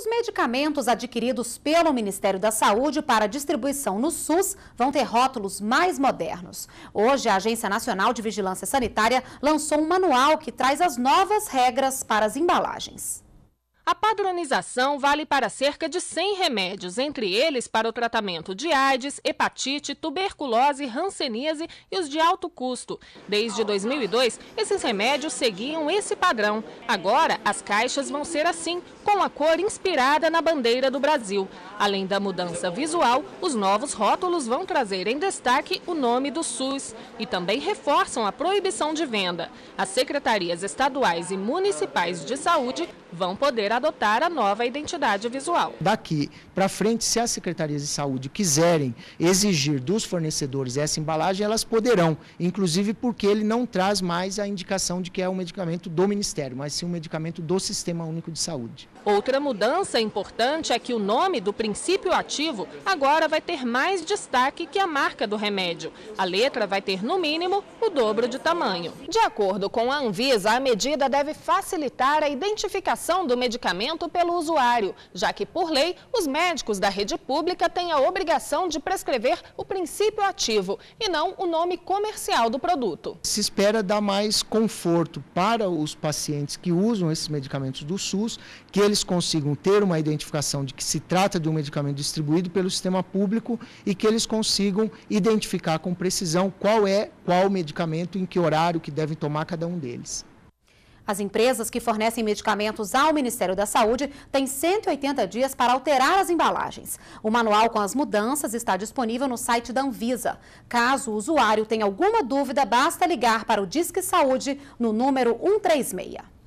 Os medicamentos adquiridos pelo Ministério da Saúde para distribuição no SUS vão ter rótulos mais modernos. Hoje, a Agência Nacional de Vigilância Sanitária lançou um manual que traz as novas regras para as embalagens. A padronização vale para cerca de 100 remédios, entre eles para o tratamento de AIDS, hepatite, tuberculose, hanseníase e os de alto custo. Desde 2002, esses remédios seguiam esse padrão. Agora, as caixas vão ser assim, com a cor inspirada na bandeira do Brasil. Além da mudança visual, os novos rótulos vão trazer em destaque o nome do SUS e também reforçam a proibição de venda. As secretarias estaduais e municipais de saúde vão poder adotar a nova identidade visual. Daqui para frente, se as secretarias de saúde quiserem exigir dos fornecedores essa embalagem, elas poderão, inclusive porque ele não traz mais a indicação de que é um medicamento do Ministério, mas sim um medicamento do Sistema Único de Saúde. Outra mudança importante é que o nome do princípio ativo agora vai ter mais destaque que a marca do remédio. A letra vai ter, no mínimo, o dobro de tamanho. De acordo com a Anvisa, a medida deve facilitar a identificação do medicamento pelo usuário, já que, por lei, os médicos da rede pública têm a obrigação de prescrever o princípio ativo e não o nome comercial do produto. Se espera dar mais conforto para os pacientes que usam esses medicamentos do SUS, que eles consigam ter uma identificação de que se trata de um medicamento distribuído pelo sistema público e que eles consigam identificar com precisão qual é qual medicamento, em que horário que devem tomar cada um deles. As empresas que fornecem medicamentos ao Ministério da Saúde têm 180 dias para alterar as embalagens. O manual com as mudanças está disponível no site da Anvisa. Caso o usuário tenha alguma dúvida, basta ligar para o Disque Saúde no número 136.